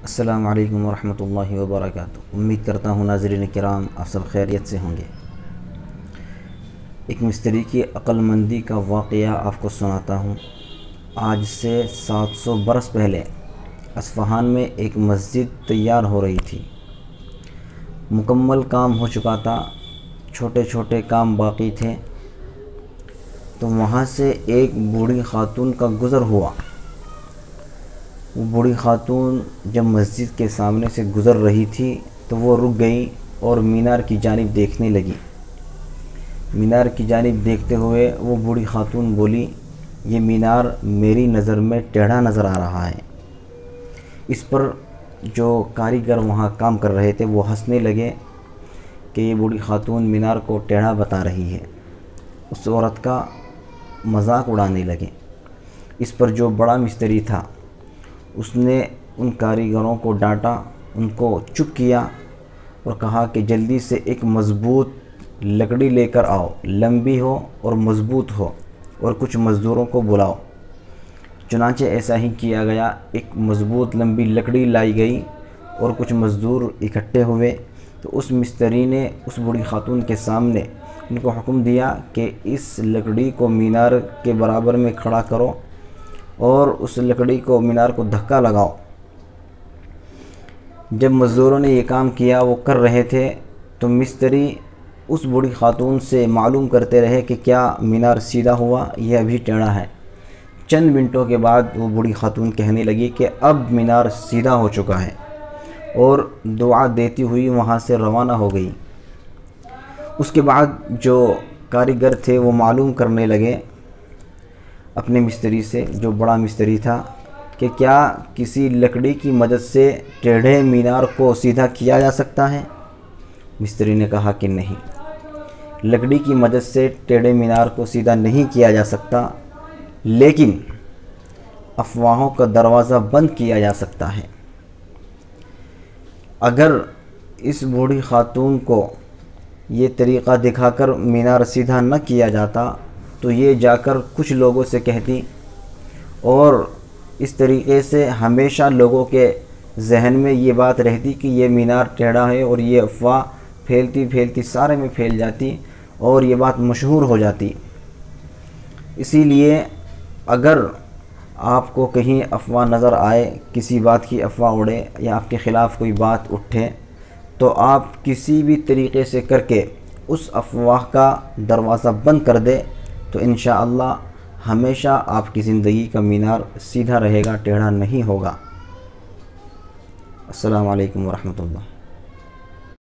अस्सलाम वालेकुम रहमतुल्लाहि उम्मीद करता हूँ नाजरीन कराम आप सब खैरियत से होंगे। एक मिस्त्री की अक्लमंदी का वाक़ आपको सुनाता हूँ। आज से 700 बरस पहले असफ़हान में एक मस्जिद तैयार हो रही थी। मुकम्मल काम हो चुका था छोटे छोटे काम बाकी थे तो वहाँ से एक बूढ़ी खातून का गुज़र हुआ। वो बूढ़ी खातून जब मस्जिद के सामने से गुज़र रही थी तो वो रुक गई और मीनार की जानिब देखने लगी। मीनार की जानिब देखते हुए वो बूढ़ी खातून बोली, ये मीनार मेरी नज़र में टेढ़ा नज़र आ रहा है। इस पर जो कारीगर वहाँ काम कर रहे थे, वो हंसने लगे कि ये बूढ़ी खातून मीनार को टेढ़ा बता रही है। उस औरत का मज़ाक उड़ाने लगे। इस पर जो बड़ा मिस्त्री था उसने उन कारीगरों को डांटा, उनको चुप किया और कहा कि जल्दी से एक मज़बूत लकड़ी लेकर आओ, लंबी हो और मज़बूत हो और कुछ मज़दूरों को बुलाओ। चुनाचे ऐसा ही किया गया, एक मज़बूत लंबी लकड़ी लाई गई और कुछ मज़दूर इकट्ठे हुए। तो उस मिस्त्री ने उस बूढ़ी खातून के सामने उनको हुक्म दिया कि इस लकड़ी को मीनार के बराबर में खड़ा करो और उस लकड़ी को, मीनार को धक्का लगाओ। जब मज़दूरों ने ये काम किया, वो कर रहे थे तो मिस्त्री उस बूढ़ी खातून से मालूम करते रहे कि क्या मीनार सीधा हुआ, यह अभी टेढ़ा है। चंद मिनटों के बाद वो बूढ़ी खातून कहने लगी कि अब मीनार सीधा हो चुका है, और दुआ देती हुई वहाँ से रवाना हो गई। उसके बाद जो कारीगर थे, वो मालूम करने लगे अपने मिस्त्री से, जो बड़ा मिस्त्री था, कि क्या किसी लकड़ी की मदद से टेढ़े मीनार को सीधा किया जा सकता है? मिस्त्री ने कहा कि नहीं। लकड़ी की मदद से टेढ़े मीनार को सीधा नहीं किया जा सकता, लेकिन अफवाहों का दरवाज़ा बंद किया जा सकता है। अगर इस बूढ़ी खातून को ये तरीक़ा दिखाकर मीनार सीधा न किया जाता तो ये जाकर कुछ लोगों से कहती, और इस तरीके से हमेशा लोगों के जहन में ये बात रहती कि ये मीनार टेढ़ा है और ये अफवाह फैलती फैलती सारे में फैल जाती और ये बात मशहूर हो जाती। इसीलिए अगर आपको कहीं अफवाह नज़र आए, किसी बात की अफवाह उड़े या आपके ख़िलाफ़ कोई बात उठे तो आप किसी भी तरीके से करके उस अफवाह का दरवाज़ा बंद कर दे तो इन हमेशा आपकी ज़िंदगी का मीनार सीधा रहेगा टेढ़ा नहीं होगा। अल्लाम रहमतुल्लाह